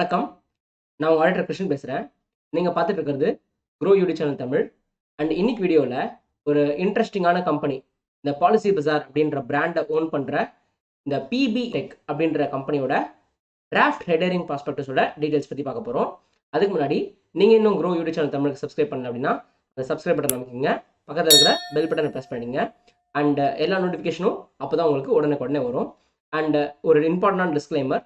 வணக்கம். நான் உங்கள் ஆடிட்டர் கிருஷ்ணன் பேசுகிறேன் நீங்கள் பார்த்துட்டு இருக்கிறது grow UT channel Tamil. And இன்னைக்கு வீடியோவில் ஒரு இன்ட்ரெஸ்டிங்கான கம்பெனி இந்த பாலிசி பஜார் அப்படின்ற பிராண்டை ஓன் பண்ணுற இந்த பிபி டெக் அப்படின்ற கம்பெனியோட டிராஃப்ட் ஹெடரிங் ப்ராஸ்பெக்டஸோட டீட்டெயில்ஸ் பற்றி பார்க்க போகிறோம் அதுக்கு முன்னாடி நீங்கள் இன்னும் க்ரோ யூடி சேனல் தமிழுக்கு சப்ஸ்கிரைப் பண்ணல அப்படின்னா அந்த சப்ஸ்கிரைப் பட்டன் அமைக்கிங்க பக்கத்தில் இருக்கிற பெல் பட்டனை ப்ரெஸ் பண்ணிங்க அண்ட் எல்லா நோட்டிஃபிகேஷனும் அப்போ தான் உங்களுக்கு உடனே வரும். அண்ட் ஒரு இம்பார்ட்டன்டான டிஸ்க்ளைமர்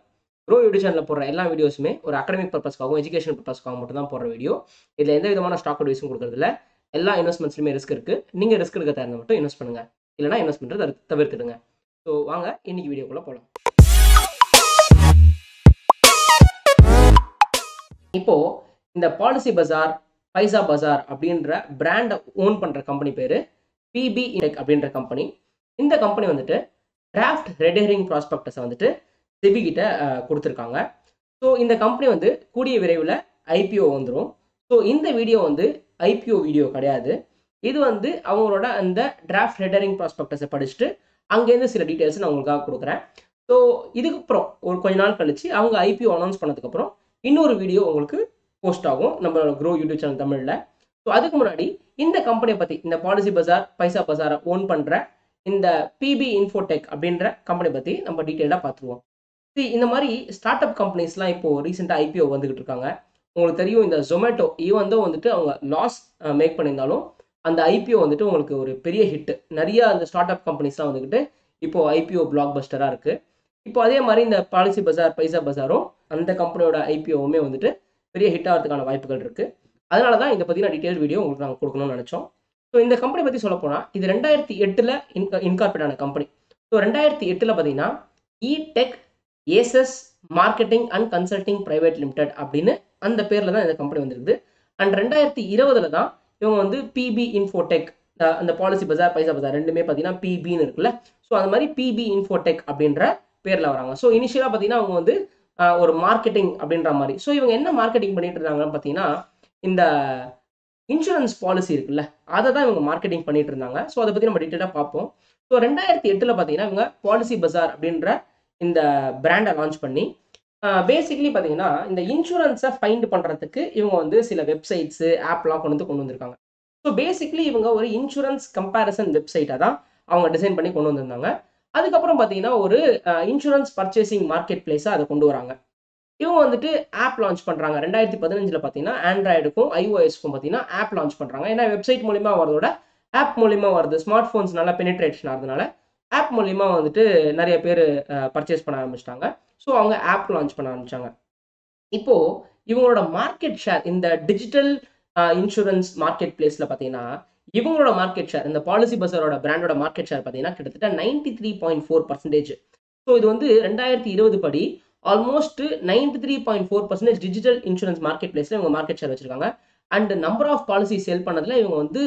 ப்ரோ யூடியூப் சேனலில் போடுற எல்லா வீடியோஸுமே ஒரு அகடமிக் பர்பஸ்க்காகவும் எஜுகேஷன் பர்பஸ்க்காகவும் மட்டும் தான் போடுற வீடியோ இதில் எந்த விதமான ஸ்டாக் அட்வைஸும் கொடுக்குறதுல எல்லா இன்வெஸ்ட்மெண்ட்ஸ்லையுமே ரிஸ்க் இருக்குது நீங்கள் ரிஸ்க் எடுக்க தகுந்த மட்டும் இன்வெஸ்ட் பண்ணுங்கள் இல்லைனா இன்வெஸ்ட் பண்ணுறது தவிர்த்துடுங்க. ஸோ வாங்க இன்னைக்கு வீடியோக்குள்ளே போகலாம் இப்போ இந்த பாலிசி பஜார் பைசா பஜார் அப்படின்ற பிராண்டை ஓன் பண்ணுற கம்பெனி பேர் பிபி டெக் அப்படின்ற கம்பெனி இந்த கம்பெனி வந்துட்டு டிராஃப்ட் ரெடேரிங் ஹெரிங் ப்ராஸ்பெக்டஸை வந்துட்டு செபி கிட்ட கொடுத்துருக்காங்க. ஸோ இந்த கம்பெனி வந்து கூடிய விரைவில் ஐபிஓ வந்துடும் ஸோ இந்த வீடியோ வந்து ஐபிஓ வீடியோ கிடையாது. இது வந்து அவங்களோட அந்த டிராஃப்ட் ஹெடரிங் ப்ராஸ்பெக்டஸை படிச்சுட்டு அங்கேருந்து சில டீட்டெயில்ஸ் நான் உங்களுக்காக கொடுக்குறேன். ஸோ இதுக்கப்புறம் ஒரு கொஞ்ச நாள் கழிச்சு அவங்க ஐபிஓ அனௌன்ஸ் பண்ணதுக்கப்புறம் இன்னொரு வீடியோ உங்களுக்கு போஸ்ட் ஆகும் நம்மளோட க்ரோ யூடியூப் சேனல் தமிழில். ஸோ அதுக்கு முன்னாடி இந்த கம்பெனியை பற்றி இந்த பாலிசி பஜார் பைசா பஜாரை ஓன் பண்ணுற இந்த பிபி இன்ஃபோடெக் அப்படின்ற கம்பெனி பற்றி நம்ம டீட்டெயிலாக பார்த்துருவோம். இந்த மாதிரி ஸ்டார்ட் அப் கம்பெனிஸ்லாம் இப்போ ரீசெண்டாக ஐபிஓ வந்துகிட்டு இருக்காங்க. உங்களுக்கு தெரியும் இந்த ஜொமேட்டோ ஈவந்தோ வந்துட்டு அவங்க லாஸ் மேக் பண்ணியிருந்தாலும் அந்த ஐபிஓ வந்துட்டு உங்களுக்கு ஒரு பெரிய ஹிட் நிறைய அந்த ஸ்டார்ட் அப் கம்பெனிஸ்லாம் வந்துக்கிட்டு இப்போ ஐபிஓ பிளாக் பஸ்டராக இருக்குது இப்போ அதே மாதிரி இந்த பாலிசி பஜார் பைசா பஜாரும் அந்த கம்பெனியோட ஐபிஓவுமே வந்துட்டு பெரிய ஹிட் ஆகிறதுக்கான வாய்ப்புகள் இருக்குது அதனால தான் இதை பற்றின டீட்டெயில் வீடியோ உங்களுக்கு நாங்கள் கொடுக்கணும்னு நினச்சோம். ஸோ இந்த கம்பெனி பற்றி சொல்ல போனால் இது ரெண்டாயிரத்தி எட்டில் இன்க இன்கார்பரேட் ஆன கம்பெனி ஸோ ரெண்டாயிரத்தி எட்டில் பார்த்தீங்கன்னா e tech aces marketing and consulting private limited அப்படின்னு அந்த பேரில் தான் இந்த கம்பெனி வந்திருக்குது. அண்ட் ரெண்டாயிரத்தி இருபதுல தான் இவங்க வந்து பிபி இன்ஃபோடெக் அந்த பாலிசி பஜார் பைசா பஜார் ரெண்டுமே பார்த்தீங்கன்னா பிபின்னு இருக்குல்ல. ஸோ அந்த மாதிரி பிபி இன்ஃபோடெக் அப்படின்ற பேரில் வராங்க. ஸோ இனிஷியலாக பார்த்தீங்கன்னா அவங்க வந்து ஒரு மார்க்கெட்டிங் அப்படின்ற மாதிரி. ஸோ இவங்க என்ன மார்க்கெட்டிங் பண்ணிட்டு இருந்தாங்கன்னு பார்த்தீங்கன்னா இந்த இன்சூரன்ஸ் பாலிசி இருக்குல்ல அதை தான் இவங்க மார்க்கெட்டிங் பண்ணிட்டு இருந்தாங்க. ஸோ அதை பற்றி நம்ம டீட்டெயிலாக பார்ப்போம். ஸோ ரெண்டாயிரத்தி எட்டில் பார்த்தீங்கன்னா இவங்க பாலிசி பஜார் அப்படின்ற இந்த பிராண்டை லான்ச் பண்ணி பேசிக்கலி பார்த்தீங்கன்னா இந்த இன்சூரன்ஸை ஃபைண்ட் பண்ணுறதுக்கு இவங்க வந்து சில வெப்சைட்ஸு ஆப்லாம் கொண்டு வந்து கொண்டு வந்திருக்காங்க. ஸோ பேசிக்லி இவங்க ஒரு இன்சூரன்ஸ் கம்பேரிசன் வெப்சைட்டை தான் அவங்க டிசைன் பண்ணி கொண்டு வந்திருந்தாங்க. அதுக்கப்புறம் பார்த்தீங்கன்னா ஒரு இன்சூரன்ஸ் பர்ச்சேசிங் மார்க்கெட் பிளேஸாக அதை கொண்டு வராங்க. இவங்க வந்துட்டு ஆப் லான்ச் பண்ணுறாங்க ரெண்டாயிரத்தி பதினஞ்சில் பார்த்தீங்கன்னா ஆண்ட்ராய்டுக்கும் ஐஓஎஸ்க்கும் பார்த்தீங்கன்னா ஆப் லான்ச் பண்ணுறாங்க ஏன்னா வெப்சைட் மூலிமா வரதோட ஆப் மூலிமா வருது ஸ்மார்ட் ஃபோன்ஸ் நல்லா பெனிட்ரேஷன் ஆகிறதுனால ஆப் மூலிமா வந்துட்டு நிறைய பேர் பர்ச்சேஸ் பண்ண ஆரம்பிச்சிட்டாங்க. ஸோ அவங்க ஆப் லான்ச் பண்ண ஆரம்பிச்சாங்க. இப்போ இவங்களோட மார்க்கெட் ஷேர் இந்த டிஜிட்டல் இன்சூரன்ஸ் மார்க்கெட் பிளேஸில் பார்த்தீங்கன்னா இவங்களோட மார்க்கெட் ஷேர் இந்த பாலிசி பஸரோட பிராண்டோட மார்க்கெட் ஷேர் பார்த்தீங்கன்னா கிட்டத்தட்ட ninety three point four percentage so இது வந்து ரெண்டாயிரத்தி இருபது படி almost ninety three point four percentage digital insurance market பிளேஸில் இவங்க மார்க்கெட் ஷேர் வச்சிருக்காங்க. And number of policy sale பண்ணதில் இவங்க வந்து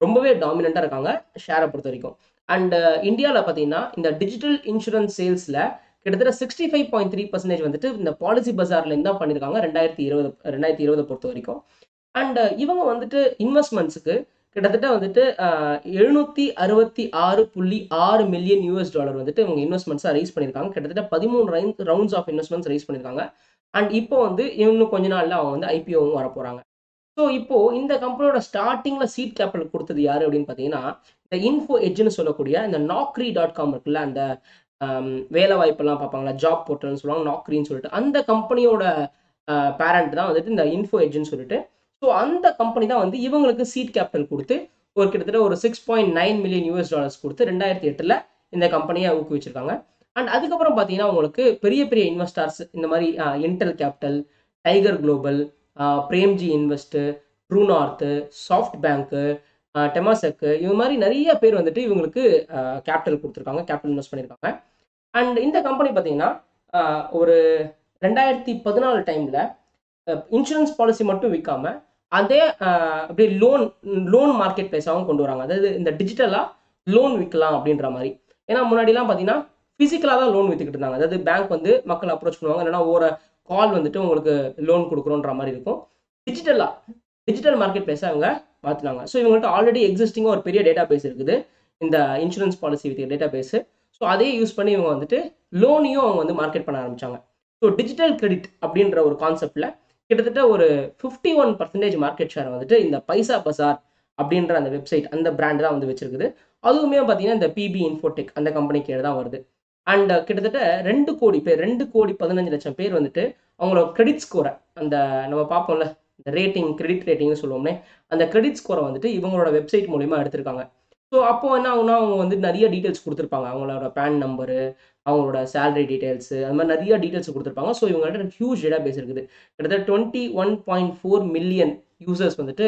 ரொம்பவே டாமினண்ட்டாக இருக்காங்க ஷேரை பொறுத்த வரைக்கும். அண்ட் இந்தியாவில் uh, பார்த்தீங்கன்னா இந்த டிஜிட்டல் இன்சூரன்ஸ் சேல்ஸில் கிட்டத்தட்ட sixty five point three percentage வந்துட்டு இந்த பாலிசி பஜார்லேருந்து தான் பண்ணியிருக்காங்க ரெண்டாயிரத்தி இருபது ரெண்டாயிரத்தி இருபதை பொறுத்த வரைக்கும். அண்ட் uh, இவங்க வந்துட்டு இன்வெஸ்ட்மெண்ட்ஸுக்கு கிட்டத்தட்ட வந்துட்டு uh, எழுநூற்றி அறுபத்தி ஆறு புள்ளி ஆறு மில்லியன் யூஎஸ் டாலர் வந்துட்டு இவங்க இன்வெஸ்ட்மெண்ட்ஸாக ரைஸ் பண்ணியிருக்காங்க கிட்டத்தட்ட பதிமூணு ரைன் ரவுண்ட்ஸ் ஆஃப் இன்வெஸ்ட்மெண்ட்ஸ் ரைஸ் பண்ணியிருக்காங்க அண்ட் இப்போ வந்து இன்னும் கொஞ்ச நாளில் அவங்க வந்து ஐபிஓவும் வர போகிறாங்க ஸோ இப்போ இந்த கம்பெனியோட ஸ்டார்டிங்கில் சீட் கேபிட்டல் கொடுத்தது யாரு அப்படின்னு பார்த்தீங்கன்னா இந்த இன்ஃபோ எட்ஜ்னு சொல்லக்கூடிய இந்த நாக்ரி டாட் காம் இருக்குல்ல அந்த um, வேலை வாய்ப்பெல்லாம் பார்ப்பாங்களா ஜாப் போர்ட்டல்னு சொல்லுவாங்க நாக்ரின்னு சொல்லிட்டு அந்த கம்பெனியோட பேரண்ட் தான் வந்துட்டு இந்த இன்ஃபோ எட்ஜ்னு சொல்லிட்டு. ஸோ அந்த கம்பெனி தான் வந்து இவங்களுக்கு சீட் கேபிட்டல் கொடுத்து ஒரு கிட்டத்தட்ட ஒரு six point nine million US dollars கொடுத்து ரெண்டாயிரத்தி எட்டில் இந்த கம்பெனியை ஊக்குவிச்சிருக்காங்க. அண்ட் அதுக்கப்புறம் பார்த்தீங்கன்னா உங்களுக்கு பெரிய பெரிய இன்வெஸ்டர்ஸ் இந்த மாதிரி Intel Capital Tiger Global Premji Invest True North SoftBank Temasek இவங்க மாதிரி நிறைய பேர் வந்துட்டு இவங்களுக்கு கேபிட்டல் கொடுத்துருக்காங்க கேபிட்டல் இன்வெஸ்ட் பண்ணியிருக்காங்க. அண்ட் இந்த கம்பெனி பார்த்தீங்கன்னா ஒரு ரெண்டாயிரத்தி பதினாலு டைமில் இன்சூரன்ஸ் பாலிசி மட்டும் விற்காம அதே அப்படியே லோன் லோன் மார்க்கெட் பிளேஸாகவும் கொண்டு வராங்க. அதாவது இந்த டிஜிட்டலாக லோன் விற்கலாம் அப்படின்ற மாதிரி. ஏன்னா முன்னாடிலாம் பார்த்தீங்கன்னா ஃபிசிக்கலாக தான் லோன் விற்றுக்கிட்டு இருந்தாங்க. அதாவது பேங்க் வந்து மக்கள் அப்ரோச் பண்ணுவாங்க. இல்லைன்னா ஒரு கால் வந்துட்டு உங்களுக்கு லோன் கொடுக்குறோன்ற மாதிரி இருக்கும். டிஜிட்டலாக டிஜிட்டல் மார்க்கெட் பிளேஸை அவங்க மாற்றினாங்க ஸோ இவங்கள்ட்ட ஆல்ரெடி எக்ஸிஸ்டிங்காக ஒரு பெரிய டேட்டா பேஸ் இருக்குது. இந்த insurance policy with database so அதையே யூஸ் பண்ணி இவங்க வந்துட்டு லோனையும் அவங்க வந்து மார்க்கெட் பண்ண ஆரம்பிச்சாங்க. ஸோ டிஜிட்டல் கிரெடிட் அப்படின்ற ஒரு கான்செப்டில் கிட்டத்தட்ட ஒரு fifty one percentage market share வந்துட்டு இந்த பைசா பசார் அப்படின்ற அந்த வெப்சைட் அந்த பிராண்ட் தான் வந்து வச்சிருக்குது. அதுவுமே பார்த்தீங்கன்னா இந்த பிபி இன்ஃபோடெக் அந்த கம்பெனி கீழே தான் வருது. அண்ட் கிட்டத்தட்ட ரெண்டு கோடி பேர் ரெண்டு கோடி பதினஞ்சு லட்சம் பேர் வந்துட்டு அவங்களோட கிரெடிட் ஸ்கோரை அந்த நம்ம பார்ப்போம்ல இந்த ரேட்டிங் கிரெடிட் ரேட்டிங்னு சொல்லுவோம்னே அந்த கிரெடிட் ஸ்கோரை வந்துட்டு இவங்களோட வெப்சைட் மூலிமா எடுத்திருக்காங்க. ஸோ அப்போ என்ன ஆகுனா அவங்க வந்து நிறைய டீட்டெயில்ஸ் கொடுத்துருப்பாங்க. அவங்களோட பேன் நம்பரு அவங்களோட சேலரி டீட்டெயில்ஸ் அது மாதிரி நிறைய டீட்டெயில்ஸ் கொடுத்துருப்பாங்க. ஸோ இவங்கள்ட்ட ஹியூஜ் டேட்டா பேஸ் இருக்குது. கிட்டத்தட்ட twenty one point four million users வந்துட்டு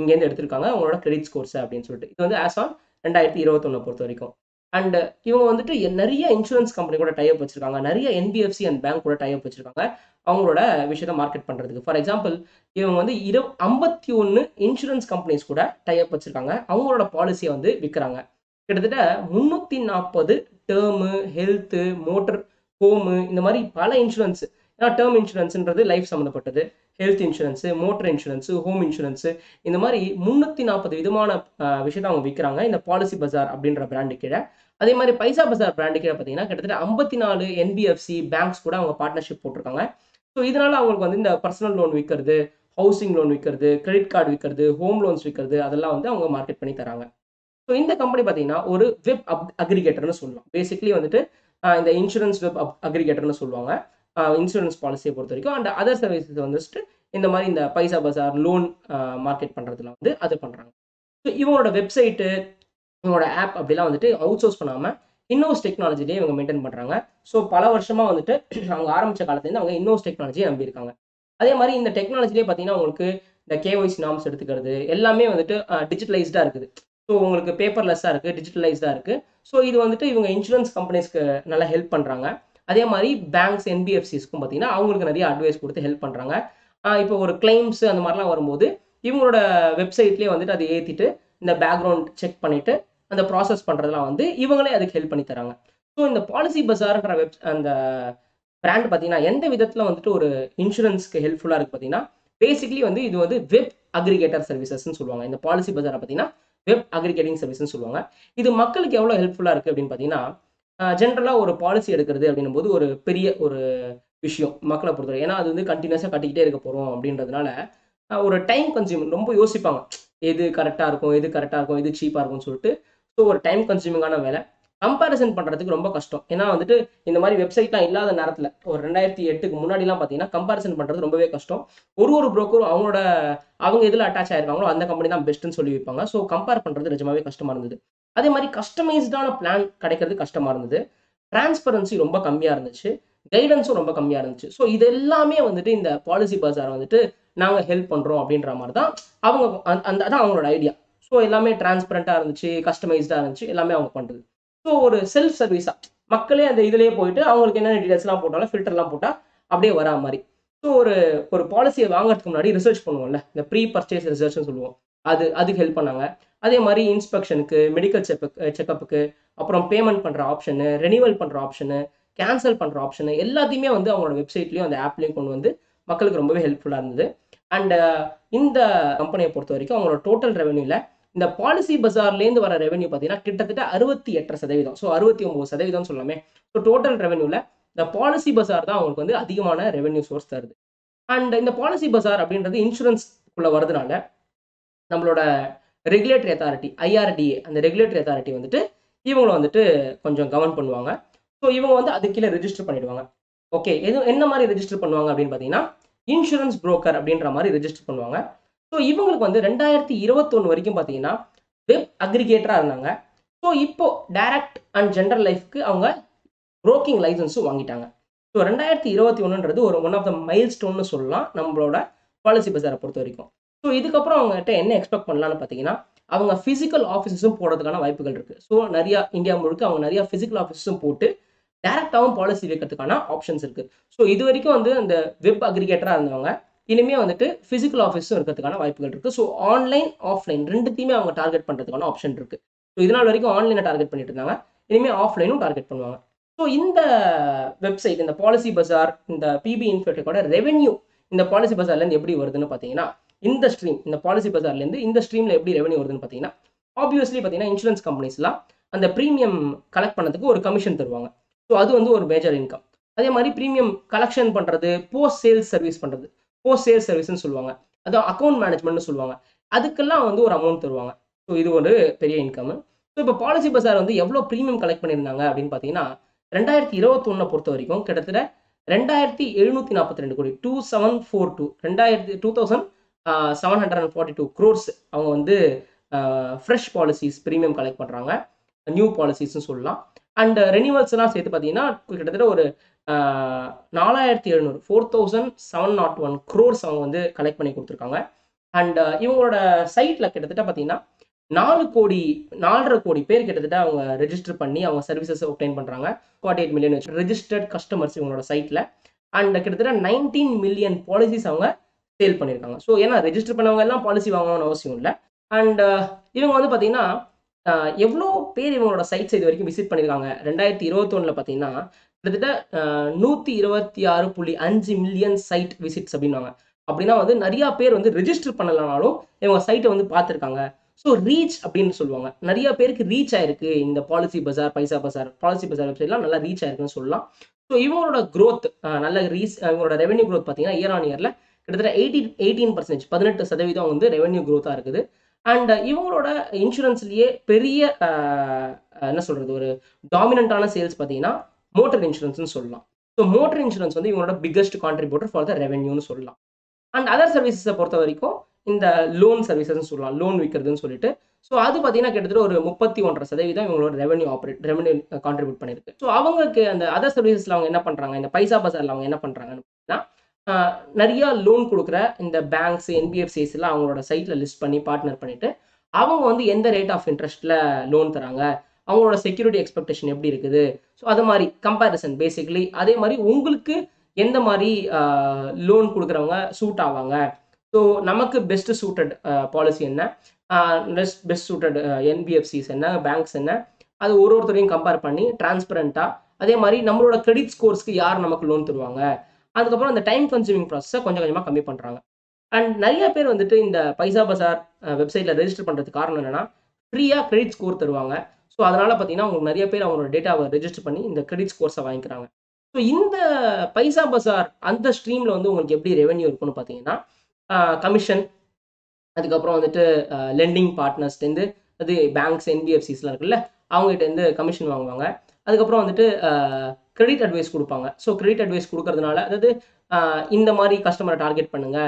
இங்கேருந்து எடுத்திருக்காங்க அவங்களோட கிரெடிட் ஸ்கோர்ஸ் அப்படின்னு சொல்லிட்டு. இது வந்து ஆஸ் ஆன் ரெண்டாயிரத்தி இருபத்தொன்னு பொறுத்த வரைக்கும். அண்ட் இவங்க வந்துட்டு நிறைய இன்சூரன்ஸ் கம்பெனி கூட டைப் வச்சிருக்காங்க. நிறைய என்பிஎஃப்சி அண்ட் பேங்க் கூட டைப் வச்சிருக்காங்க. அவங்களோட விஷயத்தை மார்க்கெட் பண்றதுக்கு. ஃபார் எக்ஸாம்பிள் இவங்க வந்து இரு ஐம்பத்தி ஒன்று இன்சூரன்ஸ் கம்பெனிஸ் கூட டைப் வச்சிருக்காங்க. அவங்களோட பாலிசியை வந்து விற்கிறாங்க கிட்டத்தட்ட முன்னூத்தி நாற்பது டேர்மு ஹெல்த்து மோட்டர் ஹோமு இந்த மாதிரி பல இன்சூரன்ஸ் ஏன்னா டேர்ம் இன்சூரன்ஸ்ன்றது லைஃப் சம்மந்தப்பட்டது health insurance motor insurance home insurance இந்த மாதிரி முந்நூற்றி நாற்பது விதமான விஷயத்தை அவங்க விற்கிறாங்க இந்த பாலிசி பஜார் அப்படின்ற பிராண்டு கீழே. அதே மாதிரி பைசா பஜார் பிராண்டு கீழே பார்த்தீங்கன்னா கிட்டத்தட்ட ஐம்பத்தி நாலு என்பிஎஃப்சி பேங்க்ஸ் கூட அவங்க பார்ட்னர்ஷிப் போட்டிருக்காங்க. ஸோ இதனால அவங்களுக்கு வந்து இந்த பர்சனல் லோன் விற்கிறது ஹவுசிங் லோன் விற்கிறது கிரெடிட் கார்டு விற்கிறது ஹோம் லோன்ஸ் விற்கிறது அதெல்லாம் வந்து அவங்க மார்க்கெட் பண்ணி தராங்க. ஸோ இந்த கம்பெனி பார்த்தீங்கன்னா ஒரு வெப் அப் அக்ரிகேட்டர்னு சொல்லலாம் பேசிக்லி வந்துட்டு இந்த இன்சூரன்ஸ் வெப் அப் அக்ரிகேட்டர்னு சொல்லுவாங்க. இன்சூரன்ஸ் பாலிசியை பொறுத்த வரைக்கும் அண்ட் அதர் சர்வீசஸ் வந்துட்டு இந்த மாதிரி இந்த பைசா பசார் லோன் மார்க்கெட் பண்ணுறதுல வந்து அது பண்ணுறாங்க ஸோ இவங்களோட வெப்சைட்டு இவங்களோட ஆப் அப்படிலாம் வந்துட்டு அவுட் சோர்ஸ் பண்ணாமல் இன்னோஸ் டெக்னாலஜிலேயே இவங்க மெயின்டைன் பண்ணுறாங்க ஸோ பல வருஷமாக வந்துட்டு அவங்க ஆரம்பித்த காலத்துலேருந்து அவங்க இன்னோஸ் டெக்னாலஜியை நம்பியிருக்காங்க அதே மாதிரி இந்த டெக்னாலஜிலே பார்த்தீங்கன்னா உங்களுக்கு இந்த கேஒய்சி நாம்ஸ் எடுத்துக்கிறது எல்லாமே வந்துட்டு டிஜிட்டலைஸ்டாக இருக்குது. ஸோ உங்களுக்கு பேப்பர்லெஸ்ஸாக இருக்குது டிஜிட்டலைஸ்டாக இருக்குது. ஸோ இது வந்துட்டு இவங்க இன்சூரன்ஸ் கம்பெனிஸ்க்கு நல்லா ஹெல்ப் பண்ணுறாங்க அதே மாதிரி பேங்க்ஸ் என்பிஎஃப்சிஸ்க்கும் பார்த்தீங்கன்னா அவங்களுக்கு நிறைய அட்வைஸ் கொடுத்து ஹெல்ப் பண்ணுறாங்க இப்போ ஒரு கிளைம்ஸ் அந்த மாதிரிலாம் வரும்போது இவங்களோட வெப்சைட்லேயே வந்துட்டு அதை ஏற்றிட்டு இந்த பேக்ரவுண்ட் செக் பண்ணிவிட்டு அந்த ப்ராசஸ் பண்ணுறதுலாம் வந்து இவங்களே அதுக்கு ஹெல்ப் பண்ணி தராங்க. ஸோ இந்த பாலிசி பசார்ன்ற வெப் அந்த பிராண்ட் பார்த்தீங்கன்னா எந்த விதத்தில் வந்துட்டு ஒரு இன்சூரன்ஸ்க்கு ஹெல்ப்ஃபுல்லாக இருக்குது பார்த்தீங்கன்னா பேசிக்லி வந்து இது வந்து வெப் அக்ரிகேட்டர் சர்வீசஸ்ன்னு சொல்லுவாங்க. இந்த பாலிசி பஜாரை பார்த்தீங்கன்னா வெப் அக்ரிகேட்டிங் சர்வீஸ்னு சொல்லுவாங்க. இது மக்களுக்கு எவ்வளோ ஹெல்ப்ஃபுல்லாக இருக்குது அப்படின்னு பார்த்தீங்கன்னா ஜென்ரலாக ஒரு பாலிசி எடுக்கிறது அப்படின்னும் போது ஒரு பெரிய ஒரு விஷயம் மக்களை பொறுத்தவரை. ஏன்னா அது வந்து கண்டினியூஸாக கட்டிக்கிட்டே இருக்க போகிறோம் அப்படின்றதுனால ஒரு டைம் கன்சியூம் ரொம்ப யோசிப்பாங்க. எது கரெக்டாக இருக்கும் எது கரெக்டாக இருக்கும் எது சீப்பாக இருக்கும்னு சொல்லிட்டு. ஸோ ஒரு டைம் கன்சியூமிங்கான வேலை. கம்பேரிசன் பண்ணுறதுக்கு ரொம்ப கஷ்டம். ஏன்னா வந்துட்டு இந்த மாதிரி வெப்சைட்லாம் இல்லாத நேரத்தில் ஒரு ரெண்டாயிரத்தி எட்டுக்கு முன்னாடிலாம் பார்த்தீங்கன்னா கம்பேரிசன் பண்ணுறது ரொம்பவே கஷ்டம். ஒரு ஒரு ப்ரோக்கரும் அவங்களோட அவங்க எதில் அட்டாச் ஆயிருக்காங்களோ அந்த கம்பெனி தான் பெஸ்ட்டுன்னு சொல்லி வைப்பாங்க. ஸோ கம்பேர் பண்ணுறது நிஜமாவே கஷ்டமாக இருந்தது. அதே மாதிரி கஸ்டமைஸ்டான பிளான் கிடைக்கிறது கஷ்டமாக இருந்தது. டிரான்ஸ்பரன்சி ரொம்ப கம்மியாக இருந்துச்சு. கைடன்ஸும் ரொம்ப கம்மியாக இருந்துச்சு. ஸோ இது எல்லாமே வந்துட்டு இந்த பாலிசி பஜார் வந்துட்டு நாங்கள் ஹெல்ப் பண்ணுறோம் அப்படின்ற மாதிரி தான் அவங்க அந்த அதான் அவங்களோட ஐடியா ஸோ எல்லாமே டிரான்ஸ்பரண்ட்டாக இருந்துச்சு கஸ்டமைஸ்டாக இருந்துச்சு எல்லாமே அவங்க பண்ணுறது ஸோ ஒரு செல்ஃப் சர்வீஸாக மக்களே அந்த இதுலேயே போயிட்டு அவங்களுக்கு என்னென்ன டீடைல்ஸ்லாம் போட்டாலும் ஃபில்டர்லாம் போட்டால் அப்படியே வரா மாதிரி. ஸோ ஒரு ஒரு பாலிசியை வாங்குறதுக்கு முன்னாடி ரிசர்ச் பண்ணுவோம்ல. இந்த ப்ரீ பர்ச்சேஸ் ரிசர்ச்னு சொல்லுவோம். அது அதுக்கு ஹெல்ப் பண்ணாங்க. அதே மாதிரி இன்ஸ்பெக்ஷனுக்கு மெடிக்கல் செக்அப் செக்கப்புக்கு அப்புறம் பேமெண்ட் பண்ணுற ஆப்ஷனு ரெனியூவல் பண்ணுற ஆப்ஷனு கேன்சல் பண்ணுற ஆப்ஷனு எல்லாத்தையுமே வந்து அவங்களோட வெப்சைட்லேயும் அந்த ஆப்லேயும் கொண்டு வந்து மக்களுக்கு ரொம்பவே ஹெல்ப்ஃபுல்லாக இருந்தது. அண்ட் இந்த கம்பெனியை பொறுத்த வரைக்கும் அவங்களோட டோட்டல் ரெவன்யூவில் இந்த பாலிசி பஜார்லேருந்து வர ரெவன்யூ பார்த்தீங்கன்னா கிட்டத்தட்ட அறுபத்தி எட்டரை சதவீதம். ஸோ அறுபத்தி ஒம்பது சதவீதம் சொல்லாமே. ஸோ டோட்டல் ரெவன்யூவில் இந்த பாலிசி பஜார் தான் அவங்களுக்கு வந்து அதிகமான ரெவன்யூ சோர்ஸ் தருது. அண்ட் இந்த பாலிசி பஜார் அப்படின்றது இன்சூரன்ஸ்க்குள்ளே வரதுனால நம்மளோட ரெகுலேட்டரி அத்தாரிட்டி ஐஆர்டிஏ அந்த ரெகுலேட்டரி அத்தாரிட்டி வந்துட்டு இவங்களை வந்துட்டு கொஞ்சம் கவர்ன் பண்ணுவாங்க. ஸோ இவங்க வந்து அது கீழே ரிஜிஸ்டர் பண்ணிடுவாங்க. ஓகே எது என்ன மாதிரி ரெஜிஸ்டர் பண்ணுவாங்க அப்படின்னு பார்த்தீங்கன்னா இன்சூரன்ஸ் புரோக்கர் அப்படின்ற மாதிரி ரெஜிஸ்டர் பண்ணுவாங்க. ஸோ இவங்களுக்கு வந்து ரெண்டாயிரத்தி இருபத்தொன்று வரைக்கும் பார்த்தீங்கன்னா வெப் அக்ரிகேட்டராக இருந்தாங்க. ஸோ இப்போ டைரக்ட் அண்ட் ஜென்ரல் லைஃப்க்கு அவங்க புரோக்கிங் லைசன்ஸும் வாங்கிட்டாங்க. ஸோ ரெண்டாயிரத்தி இருபத்தி ஒன்றுன்றது ஒரு ஒன் ஆஃப் த மைல் ஸ்டோன்னு சொல்லலாம் நம்மளோட பாலிசி பஜாரை பொறுத்த வரைக்கும். ஸோ இதுக்கப்புறம் அவங்ககிட்ட என்ன எக்ஸ்பெக்ட் பண்ணலாம்னு பார்த்தீங்கன்னா அவங்க ஃபிசிக்கல் ஆஃபீஸஸும் போடுறதுக்கான வாய்ப்புகள் இருக்குது ஸோ நிறையா இந்தியா முழுக்க அவங்க நிறையா ஃபிசிக்கல் ஆஃபீஸஸும் போட்டு டேரெக்டாகவும் பாலிசி வைக்கிறதுக்கான ஆப்ஷன்ஸ் இருக்குது ஸோ இது வரைக்கும் வந்து அந்த வெப் அக்ரிகேட்டராக இருந்தவங்க இனிமே வந்துட்டு ஃபிசிக்கல் ஆஃபீஸும் இருக்கிறதுக்கான வாய்ப்புகள் இருக்குது ஸோ ஆன்லைன் ஆஃப்லைன் ரெண்டுத்தையுமே அவங்க டார்கெட் பண்ணுறதுக்கான ஆப்ஷன் இருக்குது ஸோ இதனால் வரைக்கும் ஆன்லைனை டார்கெட் பண்ணிட்டு இருந்தாங்க. இனிமேல் ஆஃப்லைனும் டார்கெட் பண்ணுவாங்க. ஸோ இந்த வெப்சைட் இந்த பாலிசி பஜார் இந்த பிபி இன்ஃபெக்டோட ரெவென்யூ இந்த பாலிசி பஜார்லேருந்து எப்படி வருதுன்னு பார்த்தீங்கன்னா இந்த ஸ்ட்ரீம் இந்த பாலிசி பஜார்லேருந்து இந்த ஸ்ட்ரீமில் எப்படி ரெவன்யூ வருதுன்னு பார்த்தீங்கன்னா ஆப்வியஸ்லி பார்த்தீங்கன்னா இன்சூரன்ஸ் கம்பெனிஸ்லாம் அந்த ப்ரீமியம் கலெக்ட் பண்ணதுக்கு ஒரு கமிஷன் தருவாங்க. ஸோ அது வந்து ஒரு மேஜர் இன்கம் அதே மாதிரி ப்ரீமியம் கலெக்ஷன் பண்ணுறது போஸ்ட் சேல்ஸ் சர்வீஸ் பண்ணுறது போஸ்ட் சேல் சர்வீஸ்ன்னு சொல்லுவாங்க. அதான் அக்கௌண்ட் மேனேஜ்மெண்ட்னு சொல்லுவாங்க. அதுக்கெல்லாம் வந்து ஒரு அமௌண்ட் தருவாங்க. ஸோ இது ஒரு பெரிய இன்கம் ஸோ இப்போ பாலிசி பசார் வந்து எவ்வளோ ப்ரீமியம் கலெக்ட் பண்ணியிருந்தாங்க அப்படின்னு பார்த்தீங்கன்னா ரெண்டாயிரத்தி இருபத்தொன்னை பொறுத்த வரைக்கும் கிட்டத்தட்ட ரெண்டாயிரத்தி எழுநூற்றி நாற்பத்தி ரெண்டு கோடி டூ செவன் ஃபோர் டூ ரெண்டாயிரத்தி two thousand seven hundred and forty two crores அவங்க வந்து ஃப்ரெஷ் பாலிசிஸ் ப்ரீமியம் கலெக்ட் பண்ணுறாங்க நியூ பாலிசிஸ்னு சொல்லலாம். அண்ட் uh, எல்லாம் சேர்த்து பார்த்தீங்கன்னா கிட்டத்தட்ட ஒரு நாலாயிரத்தி எழுநூறு four thousand seven naught one crores அவங்க வந்து கலெக்ட் பண்ணி கொடுத்துருக்காங்க. அண்ட் uh, இவங்களோட சைட்டில் கிட்டத்தட்ட பார்த்தீங்கன்னா நாலு கோடி நாலரை கோடி பேர் கிட்டத்தட்ட அவங்க ரெஜிஸ்டர் பண்ணி அவங்க சர்வீசஸ் ஒப்டைன் பண்ணுறாங்க forty eight million registered customers இவங்களோட சைட்டில் அண்ட் கிட்டத்தட்ட நைன்டீன் மில்லியன் பாலிசிஸ் அவங்க சேல் பண்ணியிருக்காங்க ஸோ ஏன்னா ரெஜிஸ்டர் பண்ணவங்க எல்லாம் பாலிசி வாங்கணும்னு அவசியம் இல்லை. அண்ட் uh, இவங்க வந்து பார்த்தீங்கன்னா எவ்வளோ பேர் இவங்களோட சைட்ஸ் இது வரைக்கும் விசிட் பண்ணியிருக்காங்க ரெண்டாயிரத்தி இருபத்தொன்னில் பார்த்தீங்கன்னா கிட்டத்தட்ட நூற்றி இருபத்தி ஆறு புள்ளி அஞ்சு மில்லியன் சைட் விசிட்ஸ் அப்படின்னாங்க அப்படின்னா வந்து நிறையா பேர் வந்து ரிஜிஸ்டர் பண்ணலனாலும் இவங்க சைட்டை வந்து பார்த்துருக்காங்க. ஸோ ரீச் அப்படின்னு சொல்லுவாங்க. நிறைய பேருக்கு ரீச் ஆயிருக்கு. இந்த பாலிசி பஜார் பைசா பஜார் பாலிசி பஜார் வெப்சைட்லாம் நல்லா ரீச் ஆயிருக்குன்னு சொல்லலாம். ஸோ இவங்களோட க்ரோத் நல்ல ரீச் இவங்களோட ரெவன்யூ க்ரோத் பார்த்தீங்கன்னா இயர் ஆன் இயரில் கிட்டத்தட்ட எயிட்டி எயிட்டீன் பர்சன்டேஜ் பதினெட்டு சதவீதம் வந்து ரெவன்யூ க்ரோத்தாக இருக்குது. அண்ட் இவங்களோட இன்சூரன்ஸ்லேயே பெரிய என்ன சொல்கிறது ஒரு டாமினண்ட்டான சேல்ஸ் பார்த்தீங்கன்னா மோட்டர் இன்சூரன்ஸ்னு சொல்லலாம். ஸோ மோட்டர் இன்சூரன்ஸ் வந்து இவங்களோட பிக்கஸ்ட் கான்ட்ரிபியூட்டர் ஃபார் த ரெவன்யூன்னு சொல்லலாம். அண்ட் அதர் சர்வீசஸை பொறுத்த வரைக்கும் இந்த லோன் சர்வீசஸ்ன்னு சொல்லலாம். லோன் விற்கிறதுன்னு சொல்லிட்டு. ஸோ அது பார்த்தீங்கன்னா கிட்டத்தட்ட ஒரு முப்பத்தி ஒன்றரை சதவீதம் இவங்களோட ரெவன்யூ ஆப்ரேட் ரெவன்யூ கான்ட்ரிபியூட் பண்ணியிருக்கு. ஸோ அவங்களுக்கு அந்த அதர் சர்வீசஸில் அவங்க என்ன பண்ணுறாங்க இந்த பைசா பசாரில் அவங்க என்ன பண்ணுறாங்கன்னு பார்த்தீங்கன்னா நிறைய லோன் கொடுக்குற இந்த பேங்க்ஸ் என்பிஎஃப்சிஸ் எல்லாம் அவங்களோட சைட்டில் லிஸ்ட் பண்ணி பார்ட்னர் பண்ணிட்டு அவங்க வந்து எந்த ரேட் ஆஃப் இன்ட்ரெஸ்ட்டில் லோன் தராங்க? அவங்களோட செக்யூரிட்டி எக்ஸ்பெக்டேஷன் எப்படி இருக்குது? ஸோ அது மாதிரி கம்பேரிசன் பேசிக்லி அதே மாதிரி உங்களுக்கு எந்த மாதிரி லோன் கொடுக்குறவங்க சூட் ஆவாங்க? ஸோ நமக்கு பெஸ்ட் சூட்டட் பாலிசி என்ன? பெஸ்ட் பெஸ்ட் சூட்டட் என்பிஎஃப்சிஸ் என்ன? பேங்க்ஸ் என்ன? அது ஒரு ஒருத்தரையும் கம்பேர் பண்ணி டிரான்ஸ்பரண்ட்டாக அதே மாதிரி நம்மளோட கிரெடிட் ஸ்கோர்ஸ்க்கு யார் நமக்கு லோன் தருவாங்க? அதுக்கப்புறம் அந்த டைம் கன்சூமிங் ப்ராசஸை கொஞ்சம் கொஞ்சமாக கம்மி பண்ணுறாங்க அண்ட் நிறைய பேர் வந்துட்டு இந்த பைசா பசார் வெப்சைட்டில் ரெஜிஸ்டர் பண்ணுறதுக்கு காரணம் என்னென்னா ஃப்ரீயாக கிரெடிட் ஸ்கோர் தருவாங்க. ஸோ அதனால் பார்த்தீங்கன்னா உங்களுக்கு நிறைய பேர் அவங்களோட டேட்டாவை ரெஜிஸ்டர் பண்ணி இந்த கிரெடிட் ஸ்கோர்ஸை வாங்கிக்கிறாங்க. ஸோ இந்த பைசா பசார் அந்த ஸ்ட்ரீமில் வந்து உங்களுக்கு எப்படி ரெவென்யூ இருக்குன்னு பார்த்தீங்கன்னா கமிஷன் அதுக்கப்புறம் வந்துட்டு லெண்டிங் பார்ட்னர்ஸ்லேருந்து அது பேங்க்ஸ் என்பிஎஃப்சிஸ்லாம் இருக்குல்ல அவங்ககிட்டேருந்து கமிஷன் வாங்குவாங்க. அதுக்கப்புறம் வந்துட்டு கிரெடிட் அட்வைஸ் கொடுப்பாங்க. ஸோ கிரெடிட் அட்வைஸ் கொடுக்கறதுனால அதாவது இந்த மாதிரி கஸ்டமரை டார்கெட் பண்ணுங்க.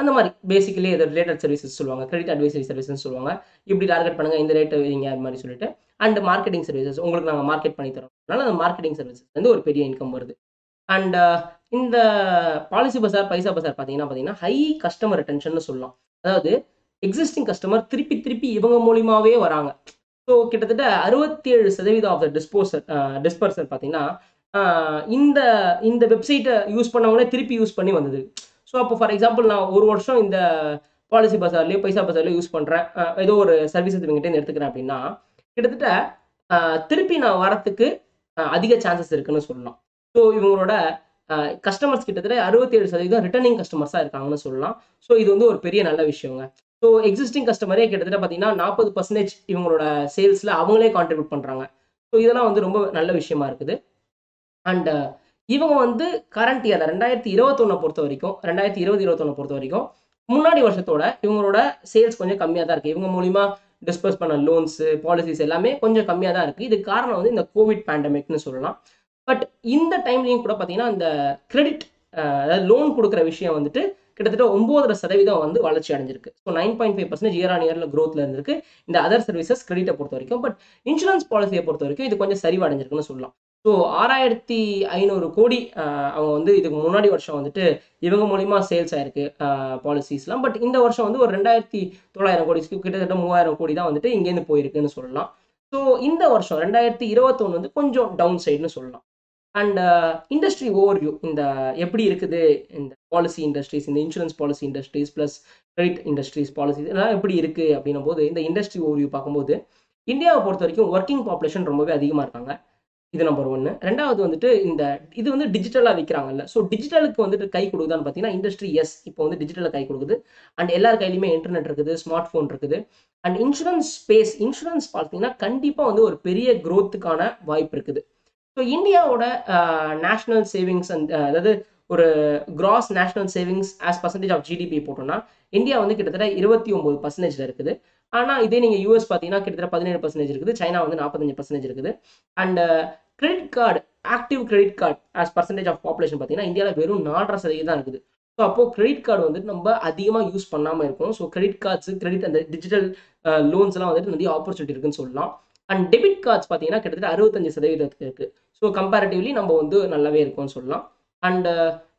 அந்த மாதிரி பேசிக்கலி இது ரிலேட்டட் சர்வீசஸ் சொல்லுவாங்க. கிரெடிட் அட்வைசரி சர்வீஸ்னு சொல்லுவாங்க. இப்படி டார்கெட் பண்ணுங்க இந்த ரேட் வைங்க அது மாதிரி சொல்லிட்டு. அண்ட் மார்க்கெட்டிங் சர்வீசஸ் உங்களுக்கு நாங்கள் மார்க்கெட் பண்ணி தரோம். அதனால அந்த மார்க்கெட்டிங் சர்வீசஸ் வந்து ஒரு பெரிய இன்கம் வருது. அண்ட் இந்த பாலிசி பசார் பைசா பசார் பார்த்தீங்கன்னா பார்த்தீங்கன்னா ஹை கஸ்டமர் ரிட்டன்ஷன் சொல்லலாம். அதாவது எக்ஸிஸ்டிங் கஸ்டமர் திருப்பி திருப்பி இவங்க மூலியமாவே வராங்க. ஸோ கிட்டத்தட்ட அறுபத்தி ஏழு சதவீதம் ஆஃப் த டிஸ்போசர் டிஸ்பர்சர் பார்த்தீங்கன்னா இந்த இந்த வெப்சைட்டை யூஸ் பண்ணவங்களே திருப்பி யூஸ் பண்ணி வந்தது. ஸோ அப்போ ஃபார் எக்ஸாம்பிள் நான் ஒரு வருஷம் இந்த பாலிசி பசார்லேயோ பைசா பசார்லேயோ யூஸ் பண்ணுறேன் ஏதோ ஒரு சர்வீஸ் இவங்ககிட்ட எடுத்துக்கிறேன் அப்படின்னா கிட்டத்தட்ட திருப்பி நான் வரத்துக்கு அதிக சான்சஸ் இருக்குன்னு சொல்லலாம். ஸோ இவங்களோட கஸ்டமர்ஸ் கிட்டத்தட்ட அறுபத்தி ஏழு சதவீதம் ரிட்டர்னிங் கஸ்டமர்ஸாக இருக்காங்கன்னு சொல்லலாம். ஸோ இது வந்து ஒரு பெரிய நல்ல விஷயங்க. ஸோ எக்ஸிஸ்டிங் கஸ்டமரே கிட்டத்தட்ட பார்த்தீங்கன்னா நாற்பது பர்சன்டேஜ் இவங்களோட சேல்ஸில் அவங்களே கான்ட்ரிபியூட் பண்ணுறாங்க ஸோ இதெல்லாம் வந்து ரொம்ப நல்ல விஷயமா இருக்குது. அண்ட் uh, இவங்க வந்து கரண்ட் இயரில் ரெண்டாயிரத்தி இருபத்தொன்னை பொறுத்த வரைக்கும் ரெண்டாயிரத்தி இருபது இருபத்தொன்னு பொறுத்த வரைக்கும் முன்னாடி வருஷத்தோட இவங்களோட சேல்ஸ் கொஞ்சம் கம்மியாக தான் இருக்குது இவங்க மூலிமா டிஸ்பர்ஸ் பண்ண லோன்ஸு பாலிசிஸ் எல்லாமே கொஞ்சம் கம்மியாக தான் இருக்குது இதுக்கு காரணம் வந்து இந்த கோவிட் பேண்டமிக்னு சொல்லலாம். பட் இந்த டைம்லையும் கூட பார்த்தீங்கன்னா இந்த கிரெடிட் அதாவது லோன் கொடுக்குற விஷயம் வந்துட்டு கிட்டத்தட்ட ஒன்பதரை சதவீதம் வந்து வளர்ச்சி அடைஞ்சிருக்கு. So nine point five percent year on இயரில் க்ரோத்தில் இருந்திருக்கு. இந்த அதர் சர்வீசஸ் கிரெடிட்டை பொறுத்த வரைக்கும். பட் இன்சூரன்ஸ் பாலிசியை பொறுத்த வரைக்கும் இது கொஞ்சம் சரிவடைஞ்சிருக்குன்னு சொல்லலாம். ஸோ ஆறாயிரத்தி ஐநூறு கோடி அவங்க வந்து இதுக்கு முன்னாடி வருஷம் வந்துட்டு இவங்க மூலிமா சேல்ஸ் ஆயிருக்கு பாலிசிஸ்லாம் பட் இந்த வருஷம் வந்து ஒரு ரெண்டாயிரத்தி தொள்ளாயிரம் கோடி கிட்டத்தட்ட மூவாயிரம் கோடி தான் வந்துட்டு இங்கேருந்து போயிருக்குன்னு சொல்லலாம். ஸோ இந்த வருஷம் ரெண்டாயிரத்தி இருபத்தொன்று வந்து கொஞ்சம் டவுன் சைடுன்னு சொல்லலாம். அண்ட் இண்டஸ்ட்ரி ஓவர்வியூ இந்த எப்படி இருக்குது இந்த பாலிசி இண்டஸ்ட்ரீஸ் இந்த insurance policy industries plus credit industries policy இதெல்லாம் எப்படி இருக்குது அப்படின்னும் போது இந்த இண்டஸ்ட்ரி ஓவர்வியூ பார்க்கும்போது இந்தியாவை பொறுத்த வரைக்கும் ஒர்க்கிங் பாப்புலேஷன் ரொம்பவே அதிகமாக இருக்காங்க. இது நம்பர் ஒன்று ரெண்டாவது வந்துட்டு இந்த இது வந்து டிஜிட்டலாக விற்கிறாங்கல்ல ஸோ டிஜிட்டலுக்கு வந்துட்டு கை கொடுக்குதான்னு பார்த்தீங்கன்னா இண்டஸ்ட்ரி எஸ் இப்போ வந்து டிஜிட்டலில் கை கொடுக்குது. அண்ட் எல்லார் கையிலுமே இன்டர்நெட் இருக்குது ஸ்மார்ட் ஃபோன் இருக்குது. அண்ட் இன்சூரன்ஸ் ஸ்பேஸ் இன்சூரன்ஸ் பார்த்தீங்கன்னா கண்டிப்பாக வந்து ஒரு பெரிய க்ரோத்துக்கான வாய்ப்பு இருக்குது. ஸோ இந்தியாவோட நேஷனல் சேவிங்ஸ் அண்ட் அதாவது ஒரு gross national savings as percentage of GDP போட்டோம்னா இந்தியா வந்து கிட்டத்தட்ட இருபத்தி ஒம்பது பர்சன்டேஜில் இருக்குது. ஆனால் இதே நீங்கள் யூஎஸ் பார்த்தீங்கன்னா கிட்டத்தட்ட பதினேழு பர்சன்டேஜ் இருக்குது. சைனா வந்து நாற்பத்தஞ்சு பர்சன்டேஜ் இருக்குது. And credit card active credit card as percentage of population பார்த்தீங்கன்னா இந்தியாவில் வெறும் நாலரை சதவீதம் தான் இருக்குது. ஸோ அப்போது கிரெடிட் கார்டு வந்து நம்ம அதிகமாக யூஸ் பண்ணாமல் இருக்கும் ஸோ கிரெடிட் கார்ட்ஸ் கிரெடிட் அந்த டிஜிட்டல் லோன்ஸ் uh, எல்லாம் வந்துட்டு நிறைய ஆப்பர்ச்சுனிட்டி இருக்குன்னு சொல்லலாம். அண்ட் டெபிட் கார்ட்ஸ் பார்த்தீங்கன்னா கிட்டத்தட்ட அறுபத்தஞ்சு சதவீதத்துக்கு இருக்குது ஸோ கம்பேரிட்டிவ்லி நம்ம வந்து நல்லாவே இருக்கும்னு சொல்லலாம். அண்ட்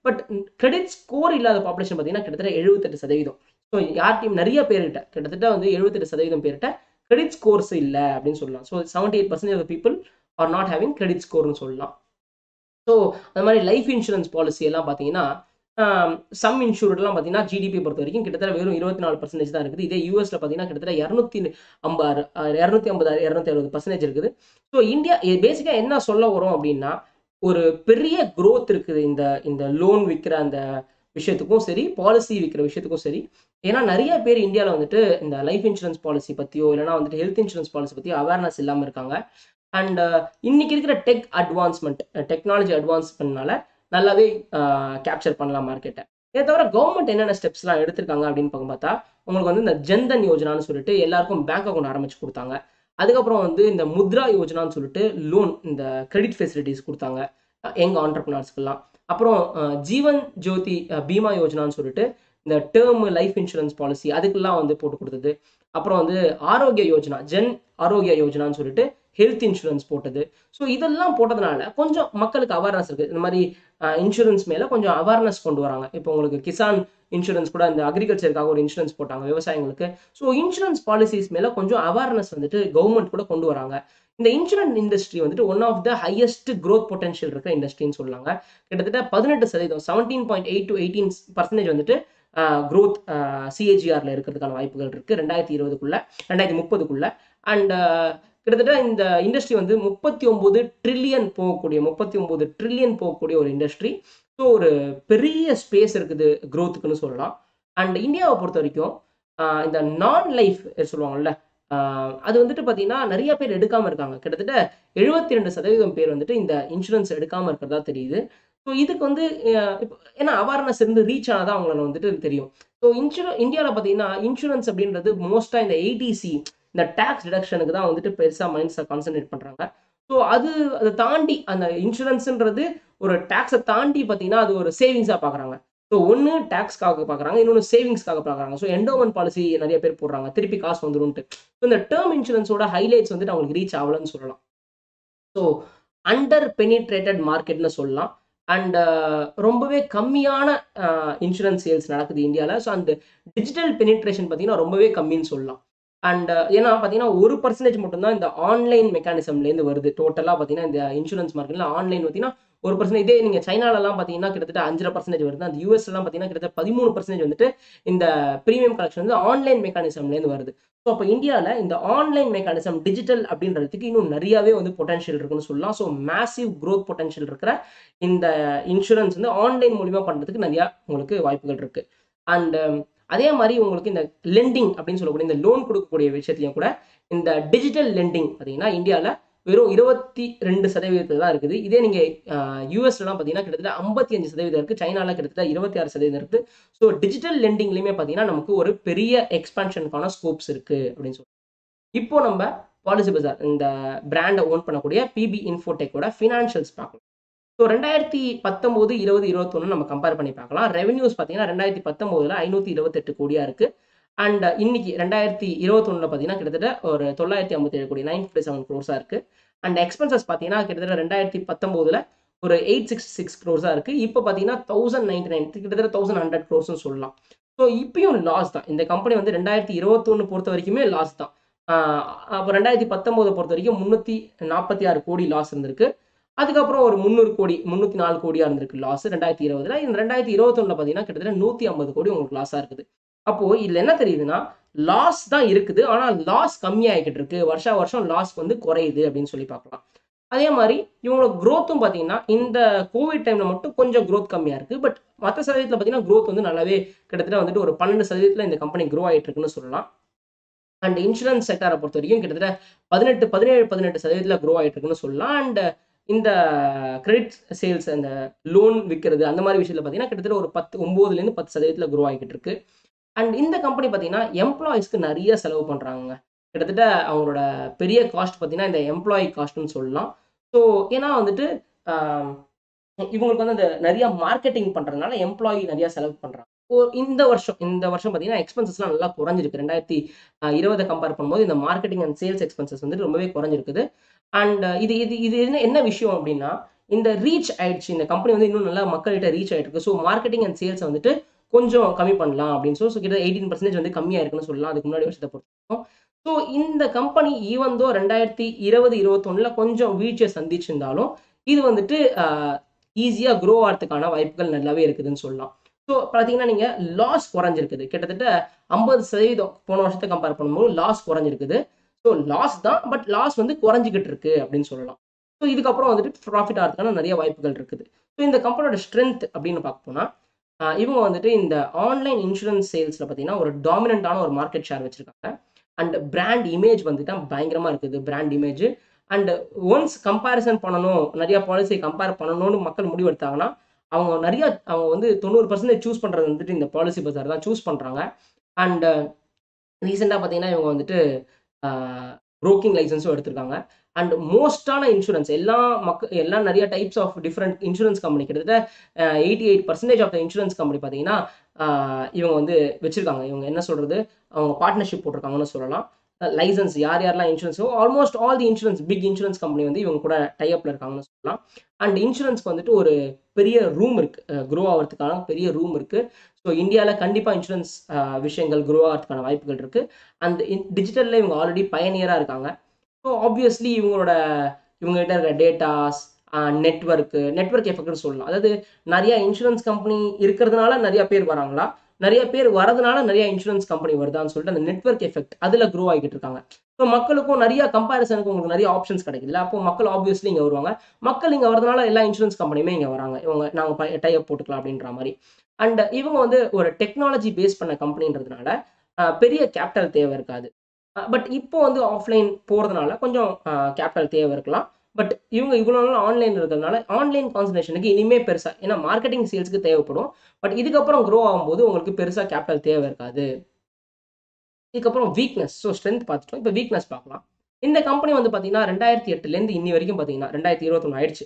பட் கிரெடிட் ஸ்கோர் இல்லாத பாப்புலேஷன் பார்த்தீங்கன்னா கிட்டத்தட்ட எழுபத்தெட்டு சதவீதம். ஸோ டீம் நிறைய பேர்கிட்ட. கிட்டத்தட்ட வந்து எழுபத்தெட்டு சதவீதம் பேர்கிட்ட கிரெடிட் ஸ்கோர்ஸ் இல்லை அப்படின்னு சொல்லலாம். So seventy eight percentage of people are not having credit ஸ்கோர்னு சொல்லலாம். ஸோ அந்த மாதிரி லைஃப் இன்சூரன்ஸ் பாலிசி எல்லாம் பார்த்தீங்கன்னா சம் இன்சூர்டெலாம் பார்த்தீங்கன்னா ஜிடிபி பொறுத்த வரைக்கும் கிட்டத்தட்ட வெறும் இருபத்தி நாலு பர்சன்டேஜ் தான் இருக்குது. இதே யூஎஸ்ல பார்த்தீங்கன்னா கிட்டத்தட்ட இரநூத்தி ஐம்பது இரநூத்தி ஐம்பது இரநூத்தி அறுபது பர்சன்டேஜ் இருக்குது. ஸோ இந்தியா பேசிக்காக என்ன சொல்ல வரும் அப்படின்னா ஒரு பெரிய க்ரோத் இருக்குது இந்த இந்த லோன் விற்கிற அந்த விஷயத்துக்கும் சரி பாலிசி விற்கிற விஷயத்துக்கும் சரி. ஏன்னா நிறைய பேர் இந்தியாவில் வந்துட்டு இந்த லைஃப் இன்சூரன்ஸ் பாலிசி பற்றியோ இல்லைனா வந்துட்டு ஹெல்த் இன்சூரன்ஸ் பாலிசி பற்றியோ அவேர்னஸ் இல்லாமல் இருக்காங்க. அண்ட் இன்னைக்கு இருக்கிற டெக் அட்வான்ஸ்மெண்ட் டெக்னாலஜி அட்வான்ஸ்மெண்ட்னால நல்லாவே கேப்சர் பண்ணலாம் மார்க்கெட்டை இதை தவிர கவர்மெண்ட் என்னென்ன ஸ்டெப்ஸ்லாம் எடுத்திருக்காங்க அப்படின்னு பார்க்க பார்த்தா உங்களுக்கு வந்து இந்த ஜன்தன் யோஜனான்னு சொல்லிட்டு எல்லாருக்கும் பேங்க் அக்கௌண்ட் ஆரம்பிச்சு கொடுத்தாங்க. அதுக்கப்புறம் வந்து இந்த முத்ரா யோஜனான்னு சொல்லிட்டு லோன் இந்த கிரெடிட் ஃபெசிலிட்டிஸ் கொடுத்தாங்க எங்க ஆண்டர்பனர்ஸ்க்கெல்லாம் அப்புறம் ஜீவன் ஜோதி பீமா யோஜனான்னு சொல்லிட்டு இந்த டேர்ம் லைஃப் இன்சூரன்ஸ் பாலிசி அதுக்கெல்லாம் வந்து போட்டு கொடுத்தது. அப்புறம் வந்து ஆரோக்கிய யோஜனா ஜென் ஆரோக்கிய யோஜனான்னு சொல்லிட்டு ஹெல்த் இன்சூரன்ஸ் போட்டது. ஸோ இதெல்லாம் போட்டதுனால கொஞ்சம் மக்களுக்கு அவேர்னஸ் இருக்குது இந்த மாதிரி இன்சூரன்ஸ் மேலே கொஞ்சம் அவேர்னஸ் கொண்டு வராங்க. இப்போ உங்களுக்கு கிசான் இன்சூரன்ஸ் கூட இந்த அக்ரிகல்ச்சருக்காக ஒரு இன்சூரன்ஸ் போட்டாங்க விவசாயிகளுக்கு ஸோ இன்சூரன்ஸ் பாலிசிஸ் மேலே கொஞ்சம் அவேர்னஸ் வந்துட்டு கவர்மெண்ட் கூட கொண்டு வராங்க. இந்த இன்சூரன்ஸ் இண்டஸ்ட்ரி வந்துட்டு one of the highest growth potential இருக்கிற இண்டஸ்ட்ரின்னு சொல்லுவாங்க கிட்டத்தட்ட பதினெட்டு சதவீதம் seventeen point eight to eighteen percentage வந்துட்டு க்ரோத் சிஏஜிஆரில் இருக்கிறதுக்கான வாய்ப்புகள் இருக்குது ரெண்டாயிரத்தி இருபதுக்குள்ள ரெண்டாயிரத்தி முப்பதுக்குள்ள. அண்ட் கிட்டத்தட்ட இந்த இண்டஸ்ட்ரி வந்து முப்பத்தி ஒன்பது ட்ரில்லியன் போகக்கூடிய முப்பத்தி ஒன்பது ட்ரில்லியன் போகக்கூடிய ஒரு இண்டஸ்ட்ரி ஸோ ஒரு பெரிய ஸ்பேஸ் இருக்குது க்ரோத்துக்குன்னு சொல்லலாம். அண்ட் இந்தியாவை பொறுத்த வரைக்கும் இந்த நான் லைஃப் சொல்லுவாங்கல்ல அது வந்துட்டு பார்த்தீங்கன்னா நிறைய பேர் எடுக்காமல் இருக்காங்க. கிட்டத்தட்ட எழுபத்தி ரெண்டு சதவீதம் பேர் வந்துட்டு இந்த இன்சூரன்ஸ் எடுக்காமல் இருக்கிறதா தெரியுது. ஸோ இதுக்கு வந்து இப்போ ஏன்னா அவேர்னஸ் இருந்து ரீச் ஆனதான் அவங்கள வந்துட்டு தெரியும். ஸோ இன்சூரன் இந்தியாவில் பார்த்தீங்கன்னா இன்சூரன்ஸ் அப்படின்றது மோஸ்ட்டாக இந்த ஏடிசி இந்த டேக்ஸ் டிடக்ஷனுக்கு தான் வந்துட்டு பெருசாக மைண்ட்ஸை கான்சென்ட்ரேட் பண்ணுறாங்க ஸோ அது அதை தாண்டி அந்த இன்சூரன்ஸுன்றது ஒரு டேக்ஸை தாண்டி பார்த்தீங்கன்னா அது ஒரு சேவிங்ஸாக பார்க்குறாங்க. ஸோ ஒன்று டேக்ஸ்க்காக பார்க்குறாங்க இன்னொன்று சேவிங்ஸ்க்காக பார்க்குறாங்க. ஸோ எண்டோமெண்ட் பாலிசி நிறைய பேர் போடுறாங்க திருப்பி காசு வந்துரும்ட்டு ஸோ இந்த டேர்ம் இன்சூரன்ஸோட ஹைலைட்ஸ் வந்துட்டு அவங்களுக்கு ரீச் ஆகலன்னு சொல்லலாம். ஸோ அண்டர் பெனிட்ரேட்டட் மார்க்கெட்னு சொல்லலாம் அண்ட் uh, ரொம்பவே கம்மியான uh, இன்சூரன்ஸ் சேல்ஸ் நடக்குது இந்தியாவில் ஸோ அந்த டிஜிட்டல் பெனிட்ரேஷன் பார்த்தீங்கன்னா ரொம்பவே கம்மின்னு சொல்லலாம். அண்ட் uh, ஏன்னா பார்த்தீங்கன்னா ஒரு பர்சன்டேஜ் மட்டும்தான் இந்த ஆன்லைன் மெக்கானிசம்லேருந்து வருது. டோட்டலாக பார்த்தீங்கன்னா இந்த இன்சூரன்ஸ் மார்க்கெட்ல ஆன்லைன் பார்த்தீங்கன்னா ஒரு பர்சன்ட் இதே நீங்கள் சைனாலலாம் பார்த்தீங்கன்னா கிட்டத்தட்ட அஞ்சரை பர்சன்டேஜ் வருது. அந்த யூஎஸ்லாம் பார்த்தீங்கன்னா கிட்டத்தட்ட பதிமூணு பர்சன்டேஜ் வந்துட்டு இந்த ப்ரீமியம் கலெக்ஷன் வந்து ஆன்லைன் மெக்கானிசம்லேருந்து வருது. ஸோ அப்போ இந்தியாவில் இந்த ஆன்லைன் மெக்கானிசம் டிஜிட்டல் அப்படின்றதுக்கு இன்னும் நிறையாவே வந்து பொட்டன்ஷியல் இருக்குன்னு சொல்லலாம். ஸோ மேசிவ் க்ரோத் பொட்டன்ஷியல் இருக்கிற இந்த இன்சூரன்ஸ் வந்து ஆன்லைன் மூலிமா பண்ணுறதுக்கு நிறையா உங்களுக்கு வாய்ப்புகள் இருக்குது அண்ட் அதே மாதிரி உங்களுக்கு இந்த லெண்டிங் அப்படின்னு சொல்லக்கூடிய இந்த லோன் கொடுக்கக்கூடிய விஷயத்தையும் கூட இந்த டிஜிட்டல் லெண்டிங் பார்த்தீங்கன்னா இந்தியாவில் வெறும் இருபத்தி ரெண்டு சதவீதத்தில் தான் இருக்குது. இதே நீங்கள் யூஎஸ்லாம் பார்த்தீங்கன்னா கிட்டத்தட்ட ஐம்பத்தி அஞ்சு சதவீதம் இருக்குது சைனாவில் கிட்டத்தட்ட இருபத்தி ஆறு சதவீதம் இருக்குது ஸோ டிஜிட்டல் லெண்டிங்லையுமே பார்த்தீங்கன்னா நமக்கு ஒரு பெரிய எக்ஸ்பான்ஷனுக்கான ஸ்கோப்ஸ் இருக்குது அப்படின்னு சொல்லி. இப்போ நம்ம பாலிசி பஜார் இந்த பிராண்டை ஓன் பண்ணக்கூடிய பிபி இன்ஃபோடெக்கோட ஃபினான்ஷியல்ஸ் பார்க்கலாம். ஸோ ரெண்டாயிரத்தி பத்தொம்போது இருபது இருபத்தொன்று நம்ம கம்பேர் பண்ணி பார்க்கலாம். ரெவன்யூஸ் பார்த்தீங்கன்னா ரெண்டாயிரத்தி பத்தொம்போதில் ஐநூற்றி இருபத்தெட்டு கோடியாக இருக்குது அண்ட் இன்னைக்கு ரெண்டாயிரத்தி இருபத்தொன்னில் பார்த்தீங்கன்னா கிட்டத்தட்ட ஒரு தொள்ளாயிரத்தி ஐம்பத்தேழு கோடி நைன் ஃபிஃப்டி செவன் க்ரோர்ஸாக இருக்குது அண்ட் எக்ஸ்பென்சஸ் பார்த்தீங்கன்னா கிட்டத்தட்ட ரெண்டாயிரத்தி பத்தொம்போதில் ஒரு எயிட் சிக்ஸ் சிக்ஸ் க்ரோஸாக இருக்குது இப்போ பார்த்தீங்கன்னா தௌசண்ட் நைன்டி நைன் கிட்டத்தட்ட தௌசண்ட் ஹண்ட்ரட் க்ரோர்ஸ்னு சொல்லலாம். ஸோ இப்பயும் லாஸ் தான். இந்த கம்பெனி வந்து ரெண்டாயிரத்தி இருபத்தொன்று பொறுத்த வரைக்குமே லாஸ் தான். அப்போ ரெண்டாயிரத்தி பத்தொம்போதை பொறுத்த வரைக்கும் முந்நூற்றி நாற்பத்தி ஆறு கோடி லாஸ் இருந்திருக்கு. அதுக்கப்புறம் ஒரு முந்நூறு கோடி முந்நூற்றி நாலு கோடியாக இருந்திருக்கு லாஸ் ரெண்டாயிரத்தி இருபதுல. இந்த ரெண்டாயிரத்தி இருபத்தொன்னில் பார்த்தீங்கன்னா கிட்டத்தட்ட நூற்றி ஐம்பது கோடி உங்களுக்கு லாஸாக இருக்குது. அப்போ இதுல என்ன தெரியுதுன்னா லாஸ் தான் இருக்குது. ஆனால் லாஸ் கம்மியாகிக்கிட்டு இருக்கு. வருஷா வருஷம் லாஸ் வந்து குறையுது அப்படின்னு சொல்லி பார்க்கலாம். அதே மாதிரி இவங்களோட க்ரோத்தும் பார்த்தீங்கன்னா இந்த கோவிட் டைம்ல மட்டும் கொஞ்சம் க்ரோத் கம்மியாக இருக்கு. பட் மற்ற சதவீதத்தில் பார்த்தீங்கன்னா க்ரோத் வந்து நல்லாவே கிட்டத்தட்ட வந்துட்டு ஒரு பன்னெண்டு சதவீதத்தில் இந்த கம்பெனி க்ரோ ஆகிட்டு இருக்குன்னு சொல்லலாம். அண்ட் இன்சூரன்ஸ் செக்டரை பொறுத்த வரைக்கும் கிட்டத்தட்ட பதினெட்டு பதினேழு பதினெட்டு சதவீதத்தில் க்ரோ ஆகிட்டு இருக்குன்னு சொல்லலாம். அண்ட் இந்த கிரெடிட் சேல்ஸ் அந்த லோன் விற்கிறது அந்த மாதிரி விஷயத்தில் பார்த்தீங்கன்னா கிட்டத்தட்ட ஒரு பத்து ஒம்போதுலேருந்து பத்து சதவீதத்தில் குரோ ஆகிட்டு இருக்கு. அண்ட் இந்த கம்பெனி பார்த்தீங்கன்னா எம்ப்ளாயிஸ்க்கு நிறைய செலவு பண்ணுறாங்க கிட்டத்தட்ட அவங்களோட பெரிய காஸ்ட் பார்த்தீங்கன்னா இந்த எம்ப்ளாயி காஸ்ட்னு சொல்லலாம். ஸோ ஏன்னா வந்துட்டு இவங்களுக்கு வந்து அந்த நிறைய மார்க்கெட்டிங் பண்ணுறதுனால எம்ப்ளாயி நிறைய செலவு பண்ணுறாங்க இந்த வருஷம் இந்த வருஷம் பார்த்தீங்கன்னா எக்ஸ்பென்சஸ்லாம் நல்லா குறைஞ்சிருக்கு. ரெண்டாயிரத்தி இருபதை கம்பேர் பண்ணும்போது இந்த மார்க்கெட்டிங் அண்ட் சேல்ஸ் எக்ஸ்பென்சஸ் வந்து ரொம்பவே குறைஞ்சிருக்குது. அண்ட் இது இது இது என்ன என்ன விஷயம் அப்படின்னா இந்த ரீச் ஆயிடுச்சு. இந்த கம்பெனி வந்து இன்னும் நல்லா மக்கள்கிட்ட ரீச் ஆகிட்டு இருக்கு ஸோ மார்க்கெட்டிங் அண்ட் சேல்ஸ் வந்துட்டு கொஞ்சம் கம்மி பண்ணலாம் அப்படின்னு சொல்லி ஸோ கிட்ட எயிட்டீன் பர்சன்டேஜ் வந்து கம்மியாக இருக்குன்னு சொல்லலாம். அதுக்கு முன்னாடி வருஷத்தை பொறுத்தவரைக்கும். ஸோ இந்த கம்பெனி ஈவந்தோ ரெண்டாயிரத்தி இருபது இருபத்தொன்னில் கொஞ்சம் வீழ்ச்சியை சந்திச்சிருந்தாலும் இது வந்துட்டு ஈஸியாக க்ரோ ஆகிறதுக்கான வாய்ப்புகள் நல்லாவே இருக்குதுன்னு சொல்லலாம். ஸோ பார்த்தீங்கன்னா நீங்கள் லாஸ் குறைஞ்சிருக்குது. கிட்டத்தட்ட ஐம்பது சதவீதம் போன வருஷத்தை கம்பேர் பண்ணும்போது லாஸ் குறைஞ்சிருக்குது. ஸோ லாஸ் தான் பட் லாஸ் வந்து குறைஞ்சிக்கிட்டு இருக்கு அப்படின்னு சொல்லலாம். ஸோ இதுக்கப்புறம் வந்துட்டு ப்ராஃபிட் ஆகிறதுக்கான நிறைய வாய்ப்புகள் இருக்குது. ஸோ இந்த கம்பெனியோட ஸ்ட்ரென்த் அப்படின்னு பார்க்க போனால் இவங்க வந்துட்டு இந்த ஆன்லைன் இன்சூரன்ஸ் சேல்ஸில் பார்த்தீங்கன்னா ஒரு டாமினண்ட்டான ஒரு மார்க்கெட் ஷேர் வச்சுருக்காங்க. அண்ட் பிராண்ட் இமேஜ் வந்துட்டு பயங்கரமாக இருக்குது brand image and once comparison பண்ணணும் நிறைய பாலிசியை கம்பேர் பண்ணணும்னு மக்கள் முடிவெடுத்தாங்கன்னா அவங்க நிறையா அவங்க வந்து தொண்ணூறு பர்சன்டேஜ் சூஸ் பண்ணுறது வந்துட்டு இந்த பாலிசி பஜார் தான் சூஸ் பண்ணுறாங்க அண்ட் ரீசெண்டாக பார்த்தீங்கன்னா இவங்க வந்துட்டு ப்ரோக்கிங் லைசன்ஸும் எடுத்திருக்காங்க. அண்ட் மோஸ்டான இன்சூரன்ஸ் எல்லா மக்க எல்லாம் நிறைய types of different insurance company கிட்டத்தட்ட eighty eight percentage of the insurance company பார்த்தீங்கன்னா இவங்க வந்து வச்சுருக்காங்க. இவங்க என்ன சொல்கிறது அவங்க பார்ட்னர்ஷிப் போட்டிருக்காங்கன்னு சொல்லலாம். லைசன்ஸ் யார் யாரெல்லாம் இன்சூரன்ஸோ almost all the insurance big insurance company வந்து இவங்க கூட டைஅப்ல இருக்காங்கன்னு சொல்லலாம். அண்ட் இன்சூரன்ஸ்க்கு வந்துட்டு ஒரு பெரிய ரூம் இருக்கு. க்ரோ ஆகிறதுக்கான பெரிய ரூம் இருக்கு. ஸோ இந்தியாவில் கண்டிப்பாக இன்சூரன்ஸ் விஷயங்கள் க்ரோ ஆகிறதுக்கான வாய்ப்புகள் இருக்கு. அந்த டிஜிட்டலில் இவங்க ஆல்ரெடி பயனியராக இருக்காங்க. ஸோ ஆப்வியஸ்லி இவங்களோட இவங்ககிட்ட இருக்கிற டேட்டாஸ் நெட்ஒர்க்கு நெட்ஒர்க் எஃபெக்ட்னு சொல்லலாம். அதாவது நிறையா இன்சூரன்ஸ் கம்பெனி இருக்கிறதுனால நிறையா பேர் வராங்களா? நிறைய பேர் வரதுனால நிறைய இன்சூரன்ஸ் கம்பெனி வருதான்னு சொல்லிட்டு அந்த நெட்ஒர்க் எஃபெக்ட் அதில் க்ரோ ஆகிட்டு இருக்காங்க. ஸோ மக்களுக்கும் நிறைய கம்பேரிசனுக்கு உங்களுக்கு நிறைய ஆப்ஷன்ஸ் கிடைக்குதுல்ல. அப்போ மக்கள் ஆப்வியஸ்லி இங்கே வருவாங்க. மக்கள் இங்கே வரதுனால எல்லா இன்சூரன்ஸ் கம்பெனியுமே இங்கே வராங்க. இவங்க நாங்கள் டைப் போட்டுக்கலாம் அப்படின்ற மாதிரி. அண்ட் இவங்க வந்து ஒரு டெக்னாலஜி பேஸ் பண்ண கம்பெனின்றதுனால பெரிய கேபிட்டல் தேவை இருக்காது. பட் இப்போ வந்து ஆஃப்லைன் போகிறதுனால கொஞ்சம் கேபிட்டல் தேவை இருக்கலாம். பட் இவங்க இவ்வளோ நாள் ஆன்லைன் இருக்கிறதுனால ஆன்லைன் கான்சன்ட்ரேஷனுக்கு இனிமே பெருசாக ஏன்னா மார்க்கெட்டிங் சேல்ஸுக்கு தேவைப்படும். பட் இதுக்கப்புறம் க்ரோ ஆகும்போது உங்களுக்கு பெருசாக கேபிட்டல் தேவை இருக்காது. இதுக்கப்புறம் வீக்னஸ் ஸோ ஸ்ட்ரென்த் பார்த்துட்டோம். இப்போ வீக்னஸ் பார்க்கலாம். இந்த கம்பெனி வந்து பார்த்தீங்கன்னா ரெண்டாயிரத்தி எட்டுலேருந்து இன்னி வரைக்கும் பார்த்தீங்கன்னா ரெண்டாயிரத்தி இருபத்தொன்று ஆயிடுச்சு.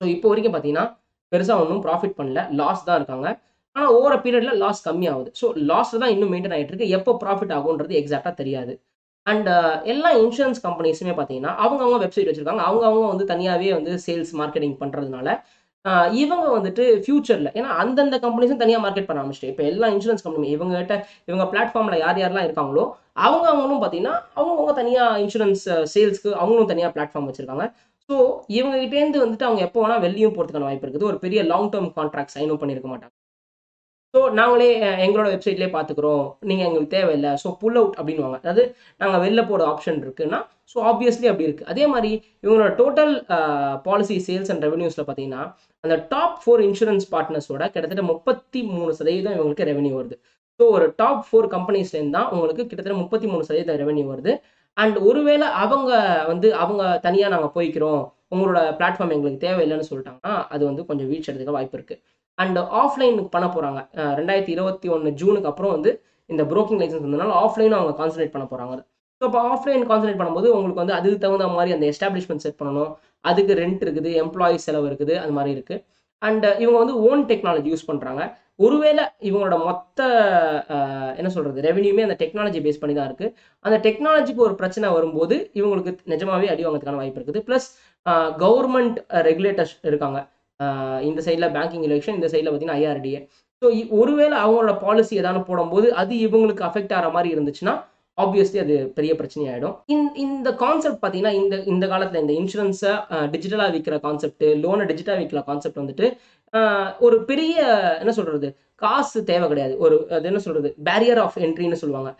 ஸோ இப்போ வரைக்கும் பார்த்தீங்கன்னா பெருசாக ஒன்றும் ப்ராஃபிட் பண்ணல. லாஸ் தான் இருக்காங்க. ஆனால் ஓவர பீரியடில் லாஸ் கம்மியாகுது. ஸோ லாஸ் தான் இன்னும் மெயின்டைன் ஆகிட்டு இருக்கு. எப்போ ப்ராஃபிட் ஆகுன்றது எக்ஸாக்டாக தெரியாது. அண்ட் uh, எல்லா இன்சூரன்ஸ் கம்பெனிஸுமே பார்த்தீங்கன்னா அவங்கவுங்க வெப்சைட் வச்சுருக்காங்க. அவங்கவுங்க வந்து தனியாகவே வந்து சேல்ஸ் மார்க்கெட்டிங் பண்ணுறதுனால இவங்க வந்துட்டு ஃபியூச்சரில் ஏன்னா அந்தந்த கம்பெனிஸும் தனியாக மார்க்கெட் பண்ண ஆரம்பிச்சிட்டு இப்போ எல்லா இன்சூரன்ஸ் கம்பெனி இவங்ககிட்ட இவங்க பிளாட்ஃபார்மில் யார் யாரெல்லாம் இருக்காங்களோ அவங்க அவங்களும் பார்த்தீங்கன்னா அவங்கவுங்க தனியாக இன்சூரன்ஸ் சேல்ஸ்க்கு அவங்களும் தனியாக பிளாட்ஃபார்ம் வச்சுருக்காங்க. ஸோ இவங்ககிட்டேருந்து வந்துட்டு அவங்க எப்போ வேணால் வெளியும் போகிறதுக்கான வாய்ப்பு இருக்குது. ஒரு பெரிய லாங் டேர்ம் கான்ட்ராக்ட் சைனும் பண்ணியிருக்க மாட்டாங்க. ஸோ நாங்களே எங்களோட வெப்சைட்லேயே பார்த்துக்குறோம் நீங்கள் எங்களுக்கு தேவையில்லை. ஸோ புல் அவுட் அப்படின்வாங்க அதாவது நாங்கள் வெளில போகிற ஆப்ஷன் இருக்குன்னா ஸோ ஆப்வியஸ்லி அப்படி இருக்குது அதே மாதிரி இவங்களோட டோட்டல் பாலிசி சேல்ஸ் அண்ட் ரெவன்யூஸில் பார்த்தீங்கன்னா அந்த டாப் ஃபோர் இன்சூரன்ஸ் பார்ட்னர்ஸோட கிட்டத்தட்ட முப்பத்தி மூணு சதவீதம் இவங்களுக்கு ரெவன்யூ வருது. ஸோ ஒரு டாப் ஃபோர் கம்பெனிஸ்லேருந்து தான் உங்களுக்கு கிட்டத்தட்ட முப்பத்தி மூணு சதவீதம் ரெவன்யூ வருது. அண்ட் ஒருவேளை அவங்க வந்து அவங்க தனியாக நாங்கள் போய்க்கிறோம். உங்களோட பிளாட்ஃபார்ம் எங்களுக்கு தேவையில்லைன்னு சொல்லிட்டாங்கன்னா அது வந்து கொஞ்சம் வீழ்ச்சி எடுத்துக்க வாய்ப்பு இருக்குது அண்ட் ஆஃப்லைனுக்கு பண்ண போகிறாங்க ரெண்டாயிரத்தி இருபத்தி ஒன்று ஜூனுக்கு அப்புறம் வந்து இந்த ப்ரோக்கிங் லைசன்ஸ் வந்ததுனால ஆஃப்லைனும் அவங்க கான்சன்ட்ரேட் பண்ண போகிறாங்க ஸோ இப்போ ஆஃப்லைன் கான்சன்ட்ரேட் பண்ணும்போது உங்களுக்கு வந்து அதுக்கு தகுந்த மாதிரி அந்த எஸ்டாப்ளிஷ்மெண்ட் செட் பண்ணணும். அதுக்கு ரெண்ட் இருக்குது எம்ப்ளாயி செலவு இருக்குது அது மாதிரி இருக்குது அண்ட் இவங்க வந்து ஓன் டெக்னாலஜி யூஸ் பண்ணுறாங்க ஒருவேளை இவங்களோட மொத்த என்ன சொல்கிறது ரெவன்யூமே அந்த டெக்னாலஜி பேஸ் பண்ணி தான் இருக்குது அந்த டெக்னாலஜிக்கு ஒரு பிரச்சனை வரும்போது இவங்களுக்கு நிஜமாவே அடி வாங்கிறதுக்கான வாய்ப்பு இருக்குது. ப்ளஸ் கவர்மெண்ட் ரெகுலேட்டர்ஸ் இருக்காங்க. இந்த சைடில் பேங்கிங் எலெக்ஷன் இந்த சைடில் பார்த்தீங்கன்னா ஐஆர்டிஏ ஸோ ஒருவேளை அவங்களோட பாலிசி ஏதாவது போடும்போது அது இவங்களுக்கு அஃபெக்ட் ஆகிற மாதிரி இருந்துச்சுன்னா ஆப்வியஸ்லி அது பெரிய பிரச்சனையாயிடும். இந்த கான்செப்ட் பார்த்தீங்கன்னா இந்த இந்த காலத்தில் இந்த இன்சூரன்ஸை டிஜிட்டலாக விற்கிற கான்செப்ட் லோனை டிஜிட்டலாக விற்கிற கான்செப்ட் வந்துட்டு ஒரு பெரிய என்ன சொல்றது காசு தேவை கிடையாது. ஒரு அது என்ன சொல்றது பேரியர் ஆஃப் என்ட்ரின்னு சொல்லுவாங்க.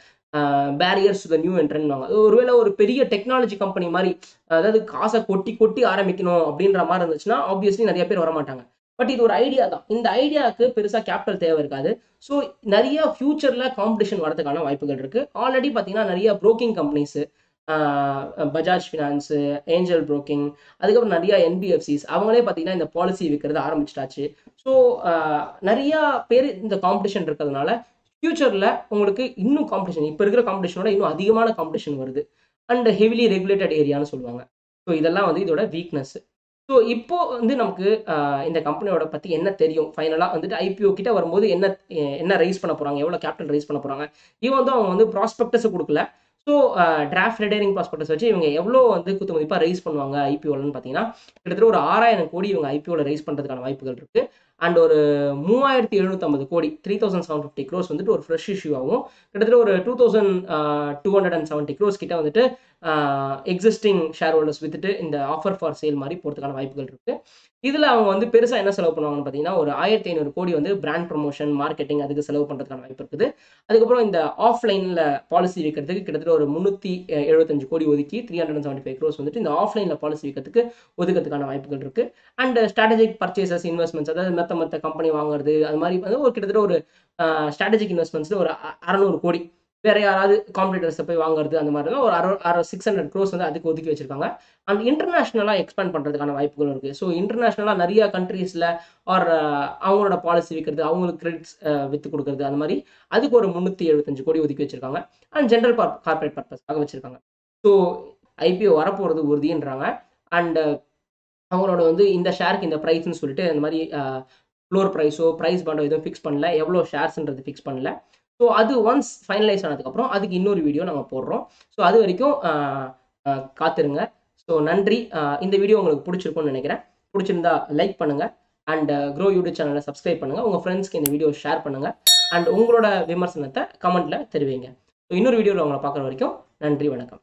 பேரியர்ஸ் த நியூ என்ட்ரன்வாங்க ஒருவேளை ஒரு பெரிய டெக்னாலஜி கம்பெனி மாதிரி அதாவது காசை கொட்டி கொட்டி ஆரம்பிக்கணும் அப்படின்ற மாதிரி இருந்துச்சுன்னா ஆப்வியஸ்லி நிறைய பேர் வரமாட்டாங்க. பட் இது ஒரு ஐடியா தான். இந்த ஐடியாவுக்கு பெருசாக கேபிட்டல் தேவை இருக்காது. ஸோ நிறைய ஃபியூச்சரில் காம்படிஷன் வரதுக்கான வாய்ப்புகள் இருக்குது ஆல்ரெடி பார்த்தீங்கன்னா நிறைய broking companies Bajaj Finance Angel Broking அதுக்கப்புறம் நிறையா என்பிஎஃப்சிஸ் அவங்களே பார்த்தீங்கன்னா இந்த பாலிசி விற்கிறது ஆரம்பிச்சிட்டாச்சு. ஸோ நிறையா பேர் இந்த காம்படிஷன் இருக்கிறதுனால ஃபியூச்சரில் உங்களுக்கு இன்னும் காம்படிஷன் இப்போ இருக்கிற காம்படிஷனோட இன்னும் அதிகமான காம்படிஷன் வருது. அண்ட் ஹெவிலி ரெகுலேட்டட் ஏரியான்னு சொல்லுவாங்க. ஸோ இதெல்லாம் வந்து இதோட வீக்னஸ் ஸோ இப்போ வந்து நமக்கு இந்த கம்பெனியோட பற்றி என்ன தெரியும்? ஃபைனலாக வந்துட்டு ஐபிஓ கிட்ட வரும்போது என்ன என்ன ரைஸ் பண்ண போகிறாங்க எவ்வளோ கேபிட்டல் ரைஸ் பண்ண போகிறாங்க இவன் வந்து அவங்க வந்து ப்ராஸ்பெக்டஸை கொடுக்கல. ஸோ டிராஃப்ட் ரெடரிங் ப்ராஸ்பெக்டஸ் வச்சு இவங்க எவ்வளோ வந்து குத்து மதிப்பாக ரைஸ் பண்ணுவாங்க ஐபிஓலன்னு பார்த்தீங்கன்னா கிட்டத்தட்ட ஒரு ஆறாயிரம் கோடி இவங்க ஐபிஓவில் ரைஸ் பண்ணுறதுக்கான வாய்ப்புகள் இருக்குது அண்ட் ஒரு மூவாயிரத்தி எழுநூற்றம்பது கோடி three thousand seven fifty crores வந்துட்டு ஒரு ஃப்ரெஷ் இஷ்யூ ஆகும் கிட்டத்தட்ட ஒரு two thousand two hundred and seventy crores கிட்ட வந்துட்டு எக்ஸிஸ்டிங் ஷேர் ஹோல்டர்ஸ் வித்துட்டு இந்த ஆஃபர் ஃபார் சேல் மாதிரி போகிறதுக்கான வாய்ப்புகள் இருக்குது இதில் அவங்க வந்து பெருசாக என்ன செலவு பண்ணுவாங்கன்னு பார்த்தீங்கன்னா ஒரு ஆயிரத்தி ஐநூறு கோடி வந்து பிராண்ட் ப்ரொமோஷன் மார்க்கெட்டிங் அதுக்கு செலவு பண்ணுறதுக்கான வாய்ப்பு இருக்குது. அதுக்கப்புறம் இந்த ஆஃப்லைனில் பாலிசி விற்கிறதுக்கு கிட்டத்தட்ட ஒரு முந்நூற்றி எழுபத்தஞ்சு கோடி ஒதுக்கி three hundred seventy five crores வந்துட்டு இந்த ஆஃப்லைனில் பாலிசி விற்கிறதுக்கு ஒதுக்கிறதுக்கான வாய்ப்புகள் இருக்குது அண்ட் ஸ்ட்ராட்டஜிக் பர்ச்சேசஸ் இன்வெஸ்ட்மெண்ட்ஸ் அதாவது மற்ற மற்ற கம்பெனி வாங்குறது அது மாதிரி வந்து ஒரு கிட்டத்தட்ட ஒரு ஸ்ட்ராட்டஜிக் இன்வெஸ்ட்மெண்ட்ஸில் ஒரு அறநூறு கோடி. வேற யாராவது காம்படிட்டர்ஸை போய் வாங்குறது அந்த மாதிரி ஒரு அறு அரை சிக்ஸ் ஹண்ட்ரட் க்ரோஸ் வந்து அதுக்கு ஒதுக்கி வச்சிருக்காங்க. அண்ட் இன்டர்நேஷனலாக எக்ஸ்பேண்ட் பண்ணுறதுக்கான வாய்ப்புகள் இருக்குது ஸோ இன்டர்நேஷ்னலாக நிறைய கண்ட்ரீஸில் ஆர் அவங்களோட பாலிசி விற்கிறது அவங்களுக்கு கிரெடிட்ஸ் விற்று கொடுக்குறது அந்த மாதிரி அதுக்கு ஒரு முந்நூற்றி எழுபத்தஞ்சு கோடி ஒதுக்கி வச்சிருக்காங்க. அண்ட் ஜென்ரல் கார்பரேட் பர்பஸ்க்காக வச்சிருக்காங்க. ஸோ ஐபிஓ வரப்போகிறது உறுதின்றாங்க. அண்டு அவங்களோட வந்து இந்த ஷேருக்கு இந்த ப்ரைஸ்ன்னு சொல்லிட்டு இந்த மாதிரி ஃப்ளோர் ப்ரைஸோ ப்ரைஸ் பாண்டோ எதுவும் ஃபிக்ஸ் பண்ணல. எவ்வளோ ஷேர்ஸ்ன்றது ஃபிக்ஸ் பண்ணல. ஸோ அது ஒன்ஸ் ஃபைனலைஸ் ஆனதுக்கப்புறம் அதுக்கு இன்னொரு வீடியோ நம்ம போடுறோம். ஸோ அது வரைக்கும் காத்துருங்க. ஸோ நன்றி. இந்த வீடியோ உங்களுக்கு பிடிச்சிருக்கும்னு நினைக்கிறேன். பிடிச்சிருந்தா லைக் பண்ணுங்கள் அண்ட் க்ரோ யூடியூப் சேனலை சப்ஸ்கிரைப் பண்ணுங்கள் உங்கள் ஃப்ரெண்ட்ஸ்க்கு இந்த வீடியோ ஷேர் பண்ணுங்கள் அண்ட் உங்களோட விமர்சனத்தை கமெண்ட்டில் தெரிவிங்க. ஸோ இன்னொரு வீடியோவில் உங்களை பார்க்குற வரைக்கும் நன்றி வணக்கம்.